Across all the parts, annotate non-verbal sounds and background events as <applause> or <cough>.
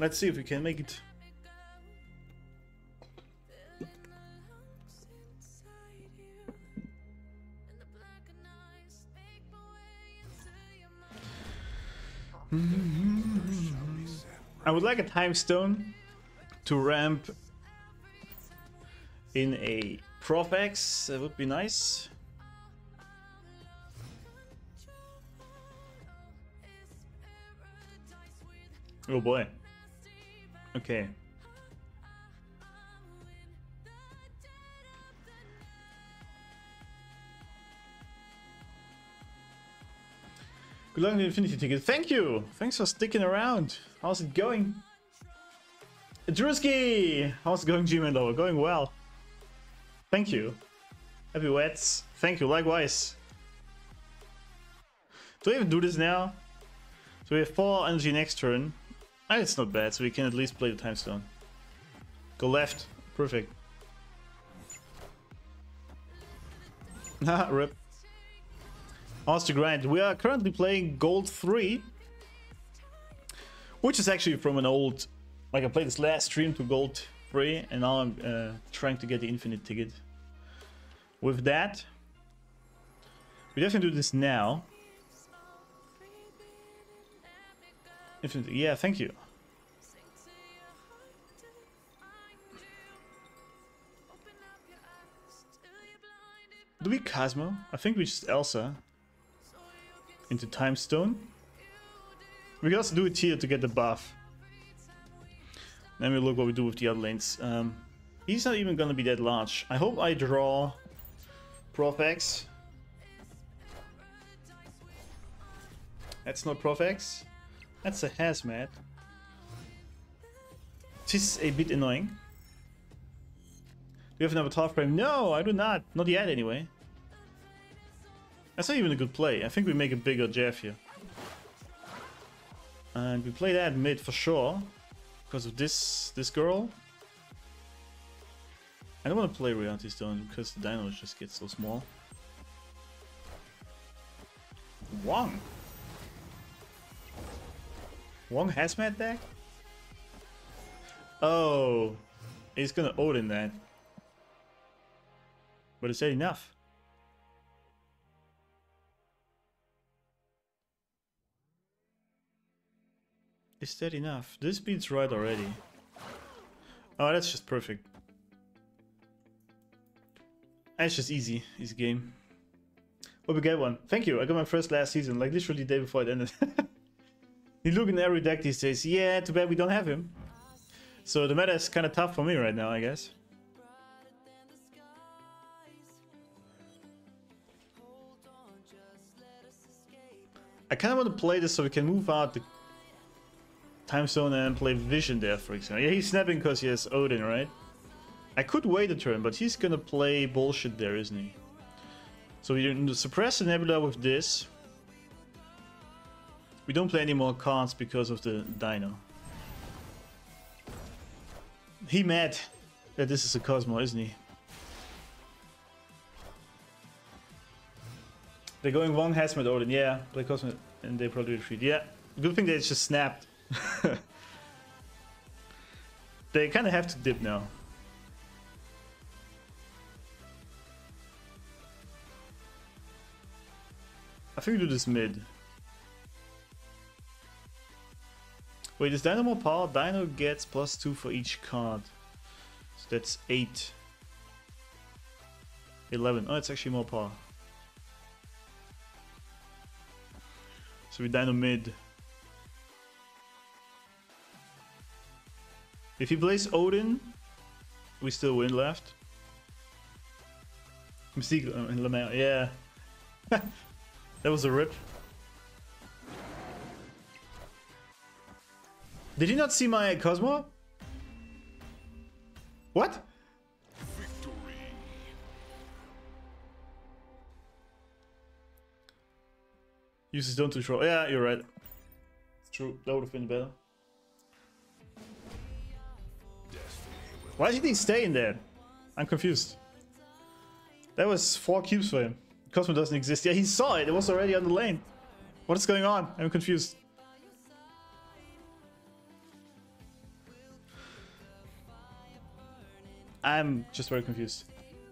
Let's see if we can make it. Mm-hmm. I would like a time stone to ramp in a Prof X. That would be nice. Oh boy. Okay. Good luck on the Infinity ticket. Thank you! Thanks for sticking around. How's it going? Drusky! How's it going, G-Mando? Going well. Thank you. Happy wets. Thank you, likewise. Do we even do this now? So we have 4 energy next turn. Ah, it's not bad, so we can at least play the time stone. Go left. Perfect. Haha, <laughs> rip. The grind? We are currently playing Gold 3. Which is actually from an old... Like I played this last stream to Gold 3 and now I'm uh, trying to get the Infinite ticket. With that... We definitely do this now. Infinite, yeah, thank you. Do we Cosmo? I think we just Elsa. Into Time Stone. We can also do it here to get the buff. Then we look what we do with the other lanes. Um, he's not even gonna be that large. I hope I draw Prof X. That's not Prof X. That's a hazmat. This is a bit annoying. Do you have another Tough Frame? No, I do not. Not yet, anyway. That's not even a good play. I think we make a bigger Jeff here. And we play that mid for sure. Because of this this girl. I don't want to play Reality Stone because the dinos just get so small. Wong! Wong hazmat deck? Oh, he's gonna Odin that. But is that enough? Is that enough? This beats right already. Oh, that's just perfect. That's just easy, easy game. Hope we get one. Thank you, I got my first last season, like literally the day before it ended. <laughs> you look in every deck these days. Yeah, too bad we don't have him. So the meta is kind of tough for me right now, I guess. I kind of want to play this so we can move out the time zone and play Vision there, for example. Yeah, he's snapping because he has Odin, right? I could wait a turn, but he's gonna play bullshit there, isn't he? So we suppress the Nebula with this. We don't play any more cards because of the Dino. He mad that this is a Cosmo, isn't he? They're going one Hazmat Odin, yeah, play Cosmo and they probably retreat. Yeah, good thing they just snapped. <laughs> they kind of have to dip now. I think we do this mid. Wait, is Dino more power? Dino gets plus 2 for each card. So that's 8. 11. Oh, it's actually more power. So we Dino mid. If he plays Odin, we still win left. Mystique uh, Lemaire, yeah. <laughs> that was a rip. Did he not see my Cosmo? What? Victory. Uses don't throw. Yeah, you're right. It's true. That would have been better. Why did he stay in there? I'm confused. That was four cubes for him. Cosmo doesn't exist. Yeah, he saw it. It was already on the lane. What is going on? I'm confused. I'm just very confused.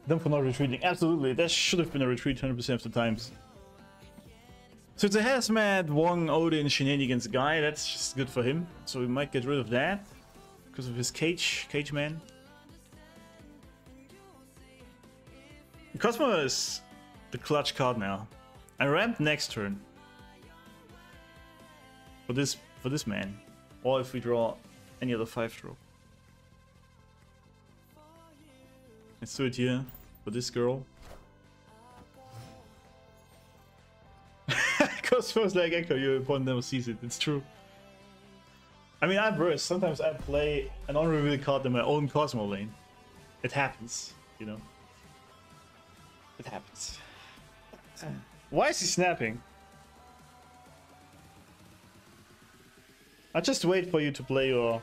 Them for not retreating. Absolutely, that should have been a retreat 100% of the times. So it's a hazmat Wong Odin shenanigans guy. That's just good for him. So we might get rid of that because of his cage, cage man. Cosmo is the clutch card now. I ramp next turn for this for this man, or if we draw any other five drop. Let's do it here for this girl. <laughs> Cosmos like Echo, your opponent never sees it. It's true. I mean, I'm worse. Sometimes I play an unrevealed card in my own Cosmo lane. It happens, you know. It happens. <sighs> Why is he snapping? I just wait for you to play your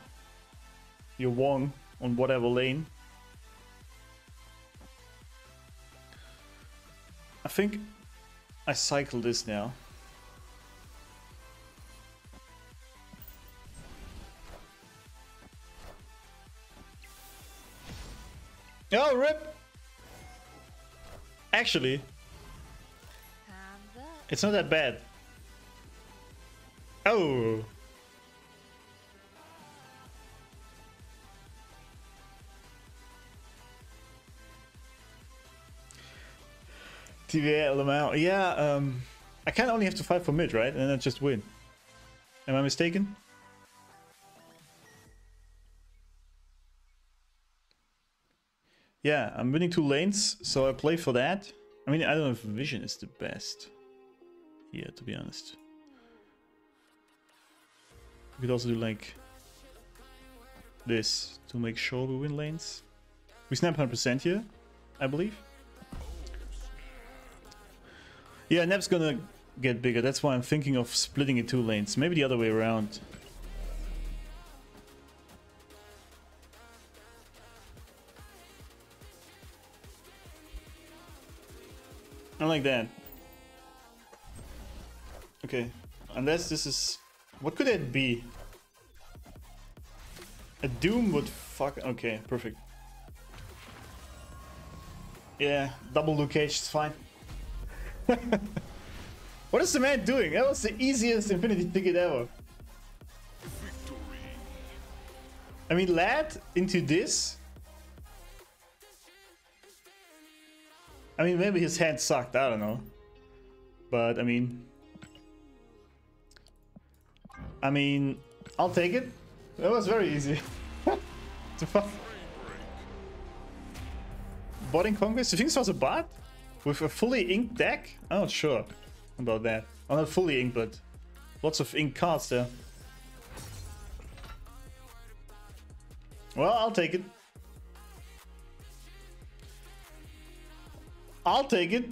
your Wong on whatever lane. I think I cycle this now. Oh, rip! Actually, it's not that bad. Oh! TVA LML. Yeah, um, I can only have to fight for mid, right? And then I just win. Am I mistaken? Yeah, I'm winning two lanes, so I play for that. I mean, I don't know if vision is the best here, to be honest. We could also do like this to make sure we win lanes. We snap 100% here, I believe. Yeah, Neb's gonna get bigger. That's why I'm thinking of splitting it two lanes. Maybe the other way around. I like that. Okay, unless this is... What could that be? A Doom would fuck... Okay, perfect. Yeah, double Luke Cage is fine. <laughs> what is the man doing? That was the easiest infinity ticket ever. I mean, lad into this. I mean, maybe his hand sucked. I don't know. But I mean, I mean, I'll take it. That was very easy. <laughs> to fuck. Botting Conquest? You think this was a bot? With a fully inked deck? I'm not sure about that. I'm not fully inked, but lots of ink cards there. Well, I'll take it. I'll take it.